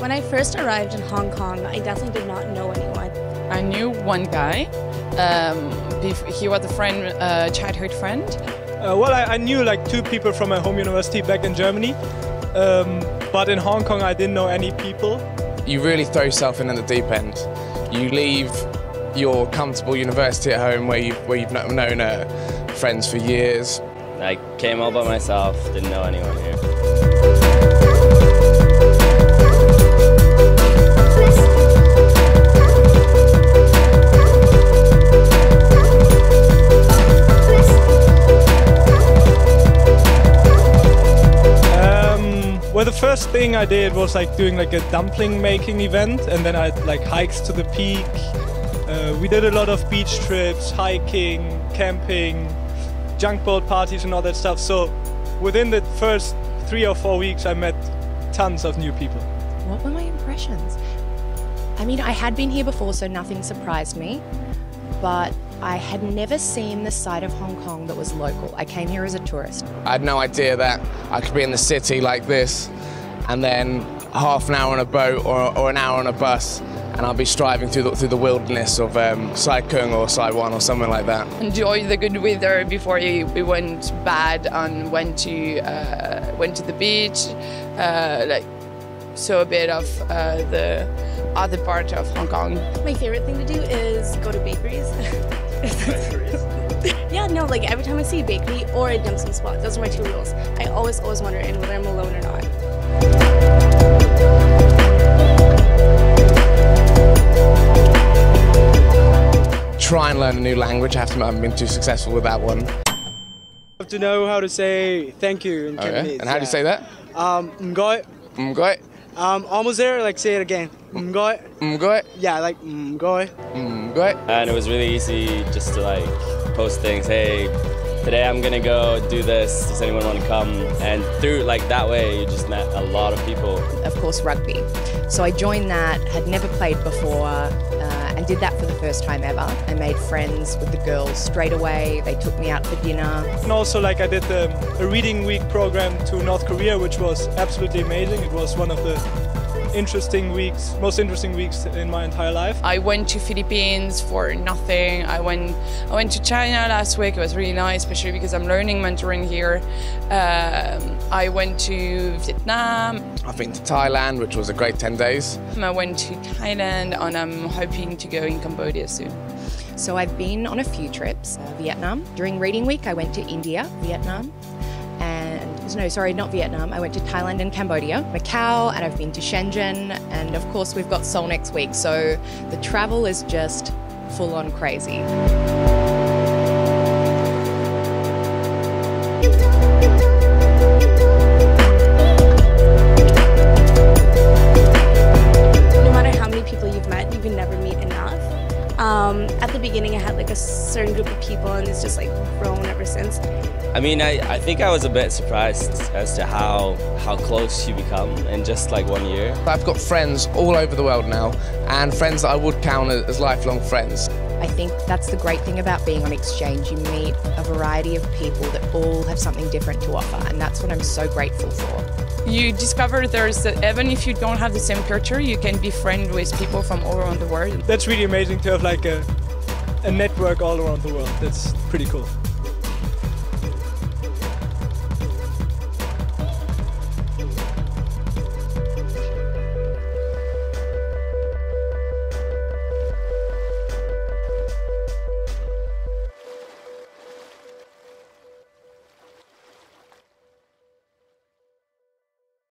When I first arrived in Hong Kong, I definitely did not know anyone. I knew one guy. Um, he was a friend, uh, childhood friend. Uh, well, I, I, knew like two people from my home university back in Germany, um, but in Hong Kong I didn't know any people. You really throw yourself in at the deep end. You leave your comfortable university at home where you've, where you've known uh, friends for years. I came all by myself, didn't know anyone here. First thing I did was like doing like a dumpling making event, and then I like hikes to the peak. Uh, we did a lot of beach trips, hiking, camping, junk boat parties and all that stuff. So within the first three or four weeks, I met tons of new people. What were my impressions? I mean, I had been here before, so nothing surprised me, but I had never seen the side of Hong Kong that was local. I came here as a tourist. I had no idea that I could be in the city like this and then half an hour on a boat or, or an hour on a bus and I'll be striving through the, through the wilderness of um, Sai Kung or Sai Wan or something like that. Enjoy the good weather before we went bad and went to uh, went to the beach, uh, like saw a bit of uh, the other part of Hong Kong. My favorite thing to do is go to bakeries. yeah, no, like every time I see a bakery or a dim sum spot, those are my two rules. I always, always wonder in whether I'm alone or not. try and learn a new language. I have to admit I haven't been too successful with that one. I have to know how to say thank you in okay. Cantonese. And how yeah. do you say that? Um, ngoy. Ngoy. Um, almost there. Like say it again. Ngoy. Ngoy. Yeah, like ngoy. Ngoy. And it was really easy just to like post things. Hey, today I'm gonna go do this. Does anyone want to come? And through like that way, you just met a lot of people. Of course, rugby. So I joined that. Had never played before. Uh, and did that for the first time ever I made friends with the girls straight away. They took me out for dinner. And also like I did the, a reading week program to North Korea which was absolutely amazing. It was one of the interesting weeks, most interesting weeks in my entire life. I went to Philippines for nothing. I went I went to China last week. It was really nice, especially because I'm learning Mandarin here. Um, I went to Vietnam. I've been to Thailand, which was a great 10 days. I went to Thailand and I'm hoping to go in Cambodia soon. So I've been on a few trips. Uh, Vietnam. During reading week, I went to India, Vietnam, and no, sorry, not Vietnam. I went to Thailand and Cambodia, Macau, and I've been to Shenzhen. And of course, we've got Seoul next week. So the travel is just full on crazy. Um, at the beginning, I had like a certain group of people, and it's just like grown ever since. I mean, I, I think I was a bit surprised as to how how close you become in just like one year. I've got friends all over the world now, and friends that I would count as lifelong friends. I think that's the great thing about being on exchange. You meet a variety of people that all have something different to offer, and that's what I'm so grateful for you discover there's that even if you don't have the same culture, you can be friends with people from all around the world. That's really amazing to have like a, a network all around the world. That's pretty cool.